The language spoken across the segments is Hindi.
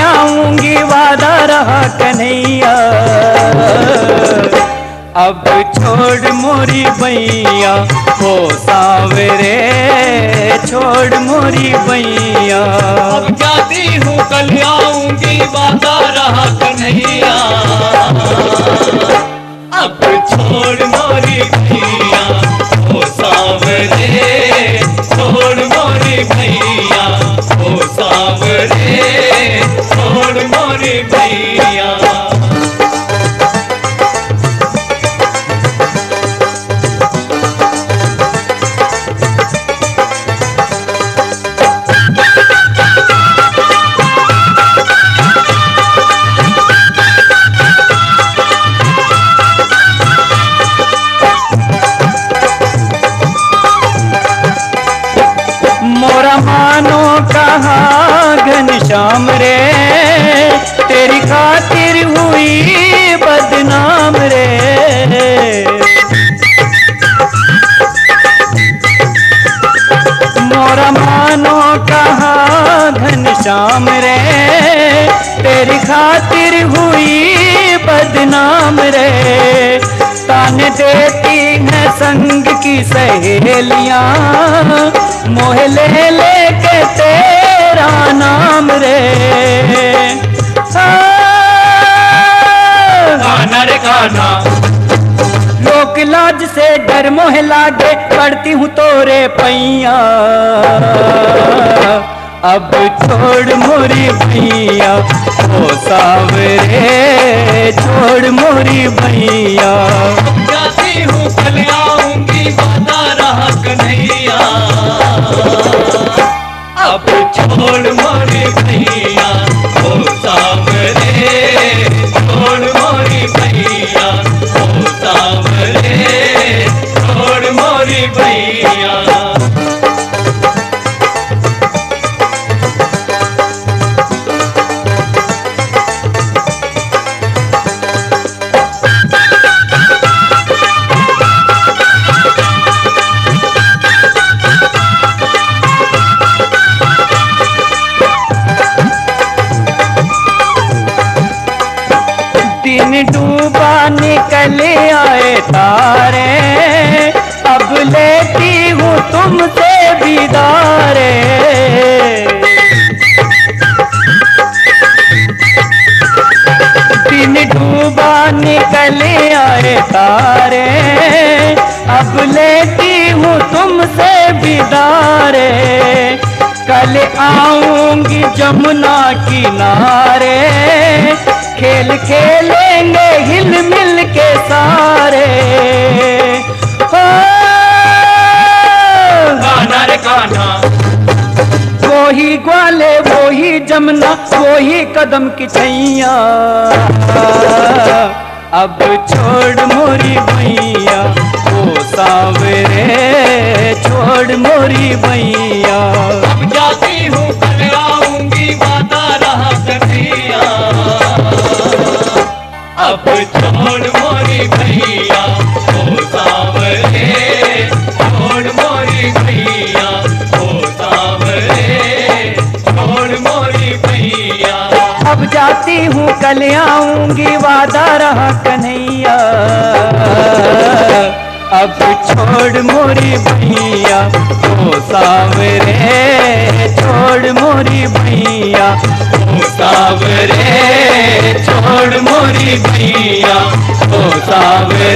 आऊँगी, वादा रहा कन्हैया। अब छोड़ मोरी भैया, हो सावरे, छोड़ मोरी भैया। अब जाती हूँ कल आऊँगी, वादा रहा कन्हैया। कहा घनश्याम रे? तेरी खातिर हुई बदनाम रे। मोरा मानो कहा घनश्याम रे? तेरी खातिर हुई बदनाम रे। तान देती है संग की सहेलियाँ, मोह ले लेके तेरा नाम रे। खाना रे खाना लोक लाज से डर मोह लागे पड़ती हूँ तोरे पैया। अब छोड़ मोरी भैया ओ सावरे छोड़ मोरी भैया। जाती हूँ कल आऊँगी बाता रहा कन्हैया अब छोड़ मोरी भैया ओ सावरे। छोड़ मोरी भैया ओ सावरे। छोड़ मोरी भैया। निकल आए तारे। अब लेती हूँ तुमसे बिदारे दिन डूबा निकल आए तारे। अब लेती हूँ तुमसे बिदारे कल आऊँगी जमुना किनारे। खेल खेलेंगे हिल मिल सारे हो काना रे काना। वही ग्वाले वही जमुना वही कदम की छैया। अब छोड़ मोरी भैया ओ सावरे छोड़ मोरी भैया। अब जाती अब जाती हूँ, कल आऊँगी, वादा रहा कन्हैया। अब छोड़ मोरी भैया, ओ सावरे, छोड़ मोरी भैया, ओ सावरे, छोड़ मोरी भैया, ओ सावरे,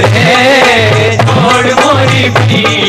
छोड़ मोरी भैया।